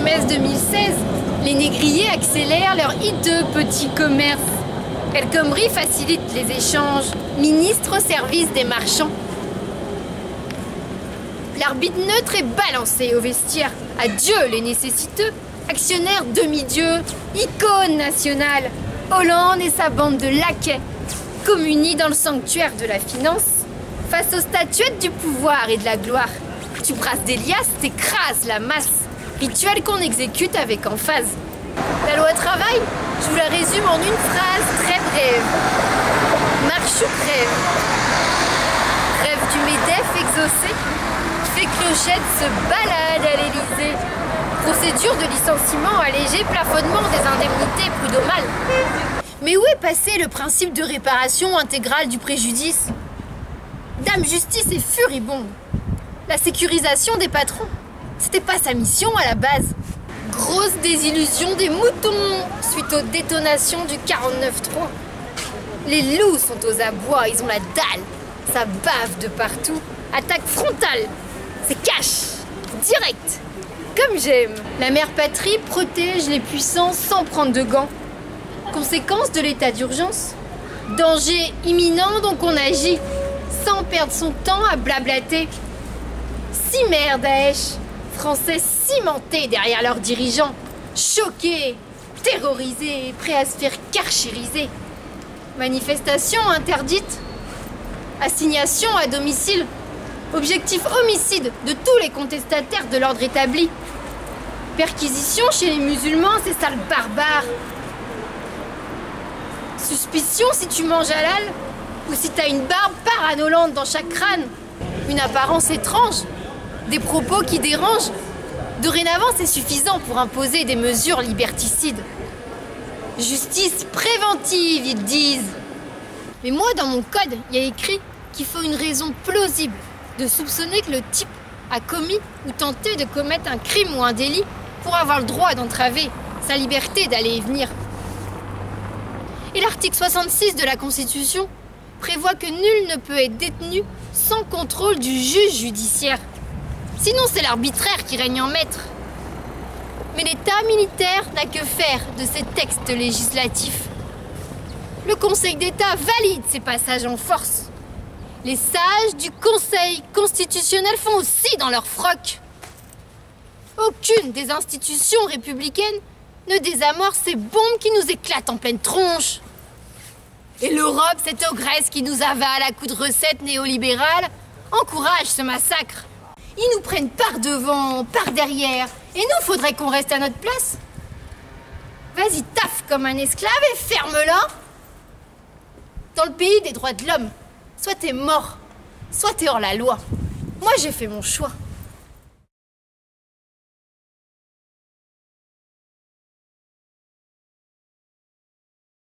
semestre 2016, les négriers accélèrent leur hideux petit commerce. El facilite les échanges, ministre au service des marchands. L'arbitre neutre est balancé au vestiaire. Adieu les nécessiteux, actionnaires demi-dieux, icône nationale. Hollande et sa bande de laquais communient dans le sanctuaire de la finance face aux statuettes du pouvoir et de la gloire. Tu brasses des liasses, t'écrases la masse. Rituel qu'on exécute avec emphase. La loi travail, je vous la résume en une phrase très brève. Marche ou. Rêve du MEDEF exaucé. Fait clochette se balade à l'Elysée. Procédure de licenciement allégé, plafonnement des indemnités prud'homales. Mais où est passé le principe de réparation intégrale du préjudice? Dame Justice est furibonde. La sécurisation des patrons, c'était pas sa mission à la base. Grosse désillusion des moutons suite aux détonations du 49-3. Les loups sont aux abois, ils ont la dalle. Ça bave de partout. Attaque frontale. C'est cash. Direct. Comme j'aime. La mère patrie protège les puissants sans prendre de gants. Conséquence de l'état d'urgence Danger imminent, donc on agit, sans perdre son temps à blablater. Si merde, Daesh Français cimentés derrière leurs dirigeants, choqués, terrorisés, prêts à se faire carchériser. Manifestation interdite Assignation à domicile Objectif homicide de tous les contestataires de l'ordre établi. Perquisition chez les musulmans, c'est sales barbares. Suspicion si tu manges halal ou si t'as une barbe paranolante dans chaque crâne. Une apparence étrange. Des propos qui dérangent. Dorénavant, c'est suffisant pour imposer des mesures liberticides. Justice préventive, ils disent. Mais moi, dans mon code, il y a écrit qu'il faut une raison plausible de soupçonner que le type a commis ou tenté de commettre un crime ou un délit pour avoir le droit d'entraver sa liberté d'aller et venir. Et l'article 66 de la Constitution prévoit que nul ne peut être détenu sans contrôle du juge judiciaire. Sinon, c'est l'arbitraire qui règne en maître. Mais l'État militaire n'a que faire de ces textes législatifs. Le Conseil d'État valide ces passages en force. Les sages du Conseil constitutionnel font aussi dans leur froc. Aucune des institutions républicaines ne désamorce ces bombes qui nous éclatent en pleine tronche. Et l'Europe, cette ogresse qui nous avale à coups de recettes néolibérales, encourage ce massacre. Ils nous prennent par devant, par derrière, et nous, faudrait qu'on reste à notre place. Vas-y, taffe comme un esclave et ferme-la. Dans le pays des droits de l'homme, soit t'es mort, soit t'es hors la loi. Moi, j'ai fait mon choix.